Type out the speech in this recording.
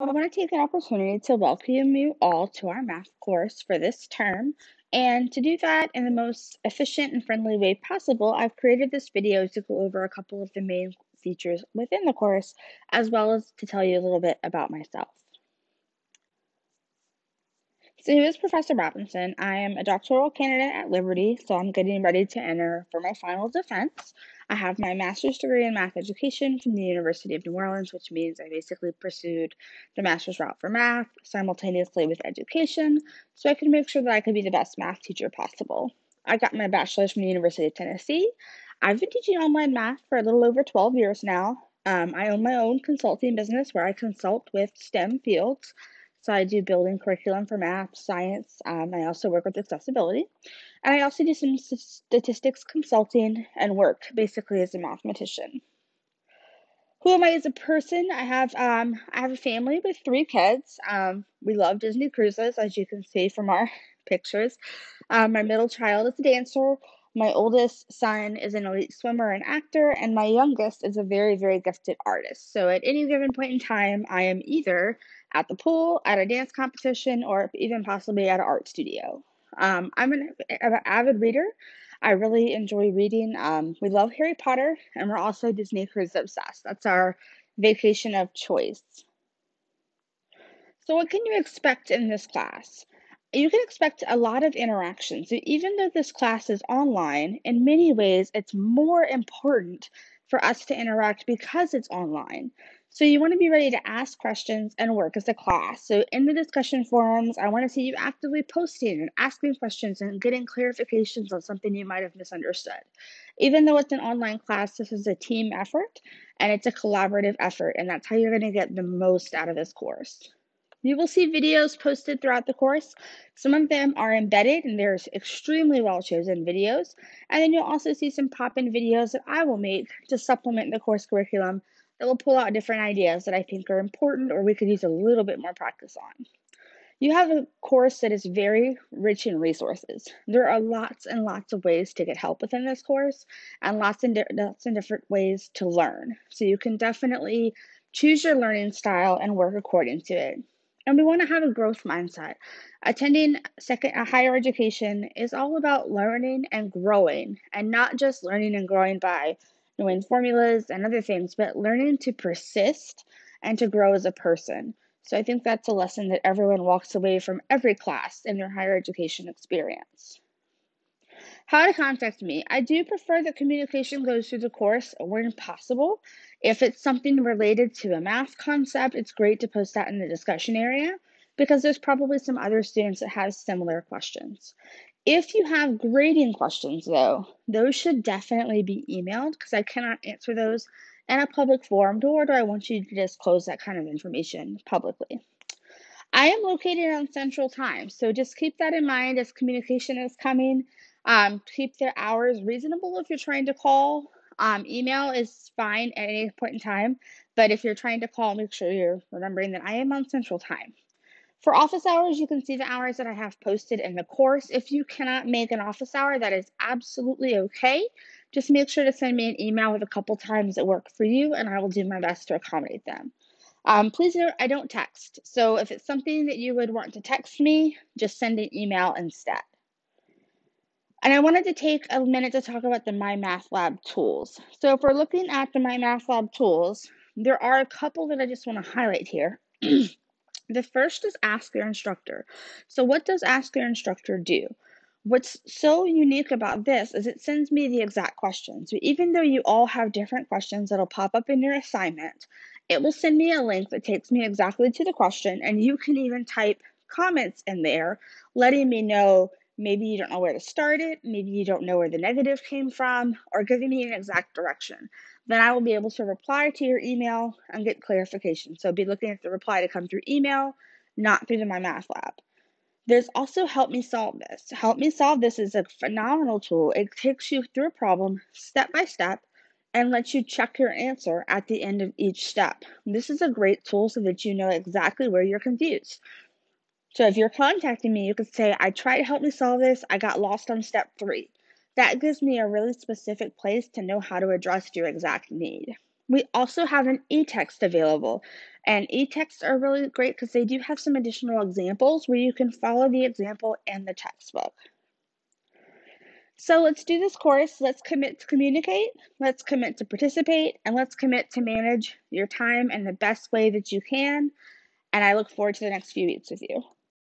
I want to take an opportunity to welcome you all to our math course for this term. And to do that in the most efficient and friendly way possible, I've created this video to go over a couple of the main features within the course, as well as to tell you a little bit about myself. So, is Professor Robinson? I am a doctoral candidate at Liberty, so I'm getting ready to enter for my final defense. I have my master's degree in math education from the University of New Orleans, which means I basically pursued the master's route for math simultaneously with education, so I could make sure that I could be the best math teacher possible. I got my bachelor's from the University of Tennessee. I've been teaching online math for a little over 12 years now. Um, I own my own consulting business where I consult with STEM fields. So I do building curriculum for math, science. Um, I also work with accessibility. And I also do some statistics consulting and work basically as a mathematician. Who am I as a person? I have um, I have a family with three kids. Um, we love Disney cruises, as you can see from our pictures. Um, my middle child is a dancer. My oldest son is an elite swimmer and actor, and my youngest is a very, very gifted artist. So at any given point in time, I am either at the pool, at a dance competition, or even possibly at an art studio. Um, I'm an, an, avid reader. I really enjoy reading. Um, we love Harry Potter, and we're also Disney Cruise obsessed. That's our vacation of choice. So, what can you expect in this class? You can expect a lot of interaction. So, even though this class is online, in many ways, it's more important for us to interact because it's online. So, you want to be ready to ask questions and work as a class. So, in the discussion forums, I want to see you actively posting and asking questions and getting clarifications on something you might have misunderstood. Even though it's an online class, this is a team effort and it's a collaborative effort, and that's how you're going to get the most out of this course. You will see videos posted throughout the course. Some of them are embedded and there's extremely well chosen videos. And then you'll also see some pop in videos that I will make to supplement the course curriculum that will pull out different ideas that I think are important or we could use a little bit more practice on. You have a course that is very rich in resources. There are lots and lots of ways to get help within this course and lots and, lots and different ways to learn. So you can definitely choose your learning style and work according to it and we want to have a growth mindset. Attending second a higher education is all about learning and growing, and not just learning and growing by knowing formulas and other things, but learning to persist and to grow as a person. So I think that's a lesson that everyone walks away from every class in their higher education experience. How to contact me. I do prefer that communication goes through the course when possible. If it's something related to a math concept, it's great to post that in the discussion area because there's probably some other students that have similar questions. If you have grading questions, though, those should definitely be emailed because I cannot answer those in a public forum, nor do I want you to disclose that kind of information publicly. I am located on Central Time, so just keep that in mind as communication is coming. Um, keep their hours reasonable if you're trying to call. Um, email is fine at any point in time, but if you're trying to call, make sure you're remembering that I am on Central Time. For office hours, you can see the hours that I have posted in the course. If you cannot make an office hour, that is absolutely okay. Just make sure to send me an email with a couple times that work for you, and I will do my best to accommodate them. Um, please note I don't text. So if it's something that you would want to text me, just send an email instead. And I wanted to take a minute to talk about the My Math Lab tools. So if we're looking at the My Math Lab tools, there are a couple that I just want to highlight here. the first is Ask Your Instructor. So what does Ask Your Instructor do? What's so unique about this is it sends me the exact questions. So even though you all have different questions that'll pop up in your assignment, it will send me a link that takes me exactly to the question, and you can even type comments in there letting me know Maybe you don't know where to start it. Maybe you don't know where the negative came from, or giving me an exact direction. Then I will be able to reply to your email and get clarification. So be looking at the reply to come through email, not through My Math Lab. There's also Help Me Solve This. Help Me Solve This is a phenomenal tool. It takes you through a problem step by step and lets you check your answer at the end of each step. This is a great tool so that you know exactly where you're confused. So if you're contacting me, you could say, I tried to help me solve this, I got lost on step three. That gives me a really specific place to know how to address your exact need. We also have an e-text available, and e-texts are really great because they do have some additional examples where you can follow the example in the textbook. So let's do this course. Let's commit to communicate, let's commit to participate, and let's commit to manage your time in the best way that you can. And I look forward to the next few weeks with you.